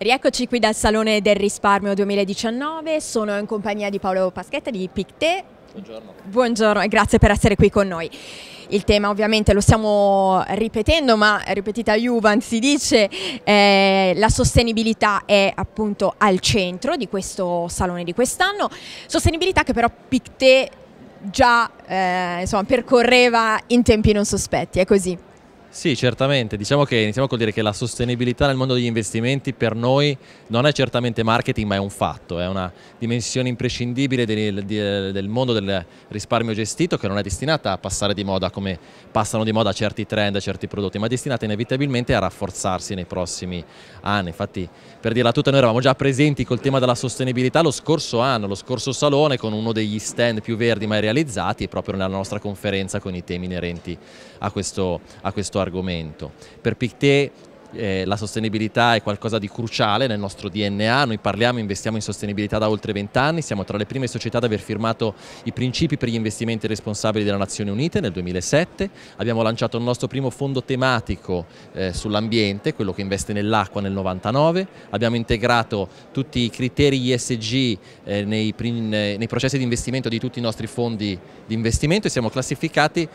Rieccoci qui dal Salone del Risparmio 2019, sono in compagnia di Paolo Paschetta di Picte. Buongiorno. Buongiorno e grazie per essere qui con noi. Il tema ovviamente lo stiamo ripetendo, ma ripetita Juvan si dice, eh, la sostenibilità è appunto al centro di questo salone di quest'anno, sostenibilità che però Picte già eh, insomma, percorreva in tempi non sospetti, è così. Sì, certamente. Diciamo che iniziamo col dire che la sostenibilità nel mondo degli investimenti per noi non è certamente marketing, ma è un fatto, è una dimensione imprescindibile del, del, mondo del risparmio gestito che non è destinata a passare di moda come passano di moda certi trend, certi prodotti, ma è destinata inevitabilmente a rafforzarsi nei prossimi anni. Infatti, per dirla tutta, noi eravamo già presenti col tema della sostenibilità lo scorso anno, lo scorso salone, con uno degli stand più verdi mai realizzati, proprio nella nostra conferenza con i temi inerenti a questo, a questo argomento. Per Pictet eh, la sostenibilità è qualcosa di cruciale nel nostro DNA, noi parliamo e investiamo in sostenibilità da oltre vent'anni, siamo tra le prime società ad aver firmato i principi per gli investimenti responsabili delle Nazioni Unite nel 2007, abbiamo lanciato il nostro primo fondo tematico eh, sull'ambiente, quello che investe nell'acqua nel 99, abbiamo integrato tutti i criteri ISG eh, nei, nei processi di investimento di tutti i nostri fondi di investimento e siamo classificati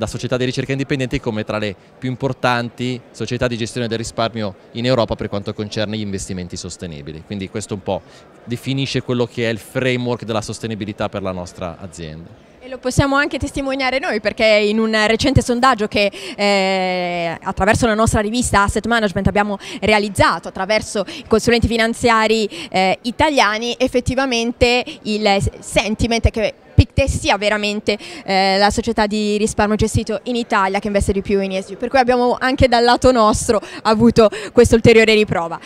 da società di ricerca indipendenti come tra le più importanti società di gestione del risparmio in Europa per quanto concerne gli investimenti sostenibili. Quindi questo un po' definisce quello che è il framework della sostenibilità per la nostra azienda. Lo possiamo anche testimoniare noi perché in un recente sondaggio che eh, attraverso la nostra rivista Asset Management abbiamo realizzato attraverso i consulenti finanziari eh, italiani effettivamente il sentiment è che Pictet sia veramente eh, la società di risparmio gestito in Italia che investe di più in ESG, per cui abbiamo anche dal lato nostro avuto questa ulteriore riprova.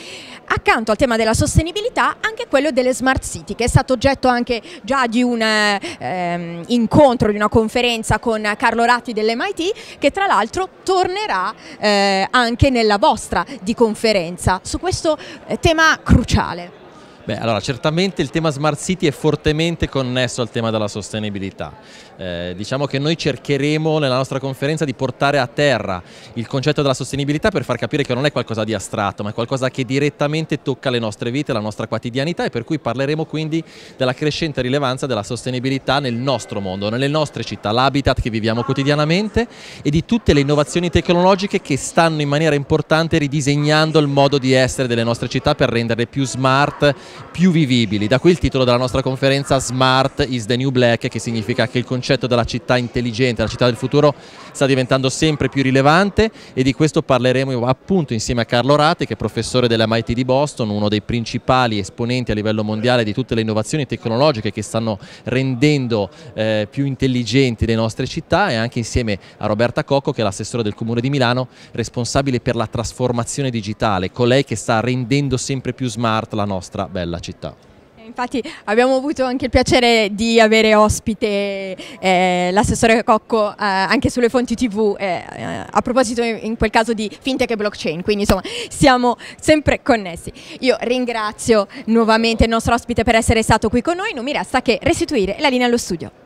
Accanto al tema della sostenibilità anche quello delle smart city che è stato oggetto anche già di un ehm, incontro, di una conferenza con Carlo Ratti dell'MIT che tra l'altro tornerà eh, anche nella vostra di conferenza su questo eh, tema cruciale. Beh, allora certamente il tema Smart City è fortemente connesso al tema della sostenibilità. Eh, diciamo che noi cercheremo nella nostra conferenza di portare a terra il concetto della sostenibilità per far capire che non è qualcosa di astratto, ma è qualcosa che direttamente tocca le nostre vite, la nostra quotidianità e per cui parleremo quindi della crescente rilevanza della sostenibilità nel nostro mondo, nelle nostre città, l'habitat che viviamo quotidianamente e di tutte le innovazioni tecnologiche che stanno in maniera importante ridisegnando il modo di essere delle nostre città per renderle più smart, più vivibili. Da qui il titolo della nostra conferenza Smart is the New Black, che significa che il concetto della città intelligente, la città del futuro, sta diventando sempre più rilevante e di questo parleremo appunto insieme a Carlo Rati, che è professore dell'MIT di Boston, uno dei principali esponenti a livello mondiale di tutte le innovazioni tecnologiche che stanno rendendo eh, più intelligenti le nostre città e anche insieme a Roberta Cocco, che è l'assessore del Comune di Milano, responsabile per la trasformazione digitale, colei che sta rendendo sempre più smart la nostra bella bella città. Infatti abbiamo avuto anche il piacere di avere ospite eh, l'assessore Cocco eh, anche sulle fonti tv eh, eh, a proposito in quel caso di fintech e blockchain, quindi insomma siamo sempre connessi. Io ringrazio nuovamente il nostro ospite per essere stato qui con noi, non mi resta che restituire la linea allo studio.